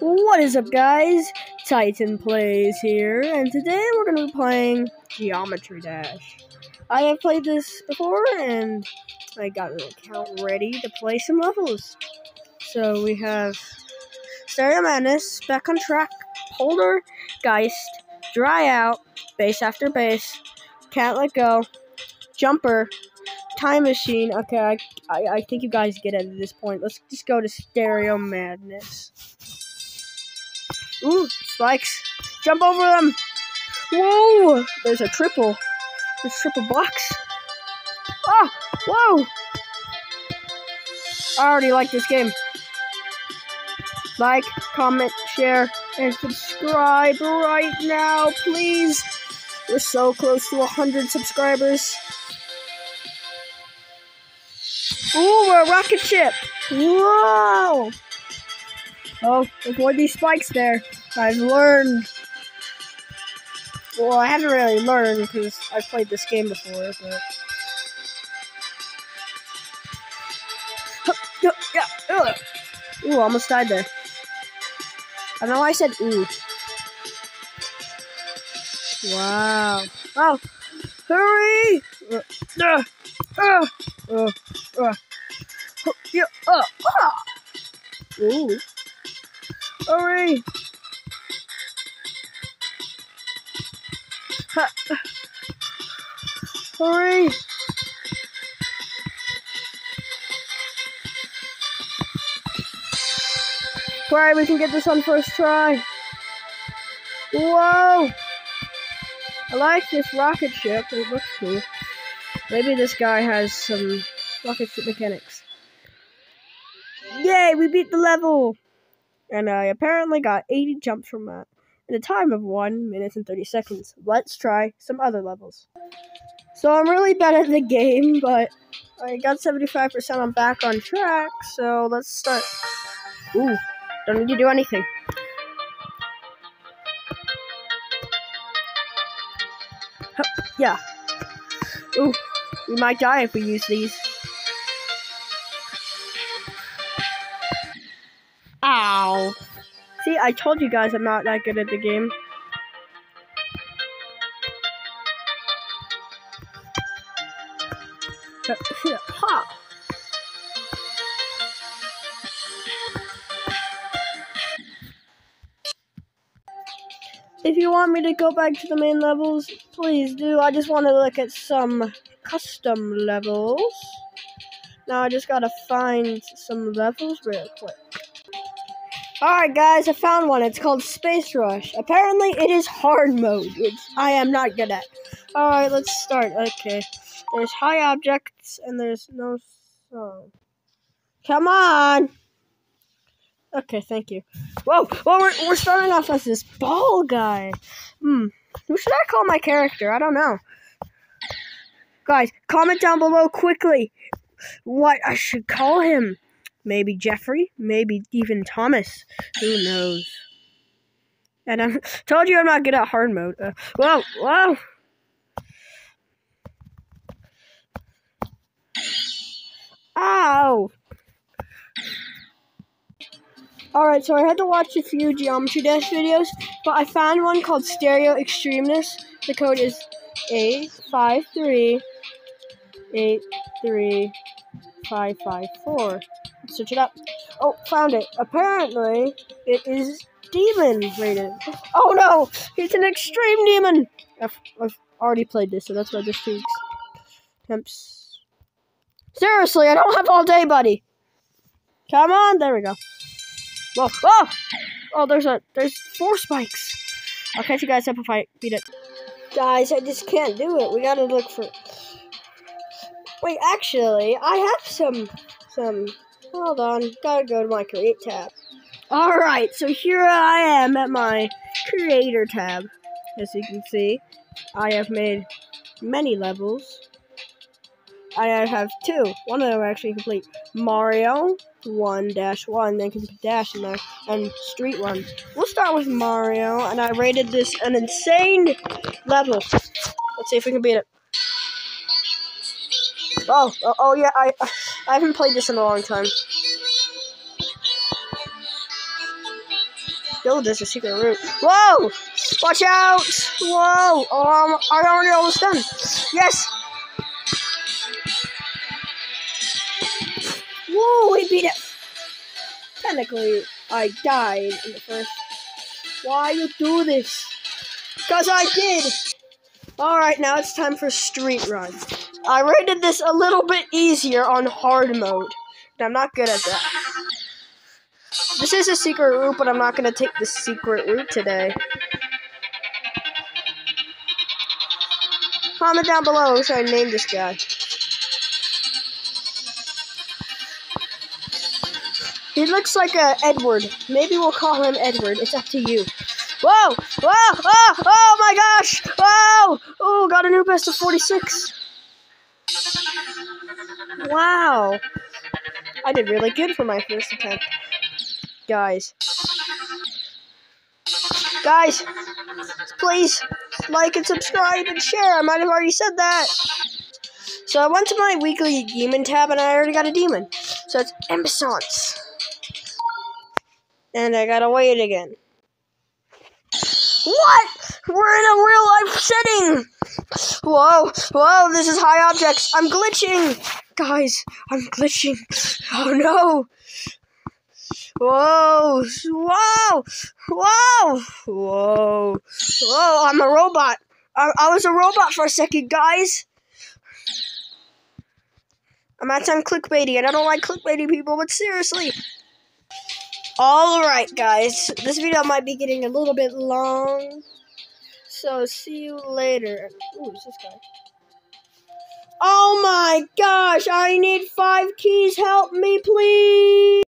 What is up, guys? Titan Plays here, and today we're going to be playing Geometry Dash. I have played this before, and I got an account ready to play some levels. So we have Stereo Madness, Back on Track, Polder, Geist, Dry Out, Base After Base, Can't Let Go, Jumper, Time Machine. Okay, I, I, I think you guys get it at this point. Let's just go to Stereo Madness. Ooh, spikes. Jump over them. Whoa! There's a triple. There's triple blocks. Oh, whoa! I already like this game. Like, comment, share, and subscribe right now, please. We're so close to 100 subscribers. Ooh, we're a rocket ship. Whoa! Oh, avoid these spikes there. I've learned. Well, I haven't really learned because I've played this game before, but. Ooh, almost died there. I know I said ooh. Wow. Oh, hurry! Uh, uh, uh, uh, uh. Uh. Ooh. Hurry! Ha. Hurry! Alright, we can get this on first try. Whoa! I like this rocket ship. It looks cool. Maybe this guy has some rocket ship mechanics. Yay, we beat the level! And I apparently got 80 jumps from that in a time of 1 minute and 30 seconds. Let's try some other levels. So I'm really bad at the game, but I got 75%. I'm back on track, so let's start. Ooh, don't need to do anything. Hup, Yeah. Ooh, we might die if we use these. I told you guys I'm not that good at the game. Ha! If you want me to go back to the main levels, please do. I just want to look at some custom levels. Now I just gotta find some levels real quick. Alright guys, I found one. It's called Space Rush. Apparently it is hard mode, which I am not good at. Alright, let's start. Okay. There's high objects and there's no song. Come on! Okay, thank you. Whoa! Well, we're, we're starting off as this ball guy. Hmm. Who should I call my character? I don't know. Guys, comment down below quickly what I should call him. Maybe Jeffrey, maybe even Thomas. Who knows? And I told you I'm not good at hard mode. Uh, whoa, whoa. Ow. Alright, so I had to watch a few Geometry Dash videos, but I found one called Stereo Extremeness. The code is 853835554. Search it up. Oh, found it. Apparently, it is demon rated. Oh no! It's an extreme demon! I've, I've already played this, so that's why this tweaks. Temps. Seriously, I don't have all day, buddy. Come on, there we go. Whoa, whoa! Oh, there's a, there's four spikes. I'll catch you guys up if I beat it. Guys, I just can't do it. We gotta look for... Wait, actually, I have some, some Hold on, gotta go to my create tab. Alright, so here I am at my creator tab. As you can see, I have made many levels. I have two. One of them actually complete. Mario 1 dash 1, then can dash in there, uh, and Street 1. We'll start with Mario, and I rated this an insane level. Let's see if we can beat it. Oh, oh, oh yeah, I, I haven't played this in a long time. Yo, there's a secret route. Whoa! Watch out! Whoa! Um, I'm already almost done. Yes! Whoa, we beat it! Technically, I died in the first. Why you do this? Because I did! Alright, now it's time for street run. I rated this a little bit easier on hard mode. And I'm not good at that. This is a secret route, but I'm not going to take the secret route today. Comment down below so I name this guy. He looks like a Edward. Maybe we'll call him Edward. It's up to you. Whoa! Whoa! Oh! Oh my gosh! Whoa! Oh, got a new best of 46. Wow. I did really good for my first attempt. Guys. Guys, please like and subscribe and share. I might have already said that. So I went to my weekly demon tab and I already got a demon. So it's Embissance. And I gotta wait again. What? We're in a real life setting! Whoa, whoa, this is high objects. I'm glitching! Guys, I'm glitching. Oh no! Whoa! Whoa! Whoa! Whoa! Whoa! I'm a robot. I, I was a robot for a second, guys. I'm not sound clickbaity, and I don't like clickbaity people, but seriously. Alright, guys. This video might be getting a little bit long. So, see you later. Ooh, who's this guy? Oh my gosh, I need five keys. Help me, please.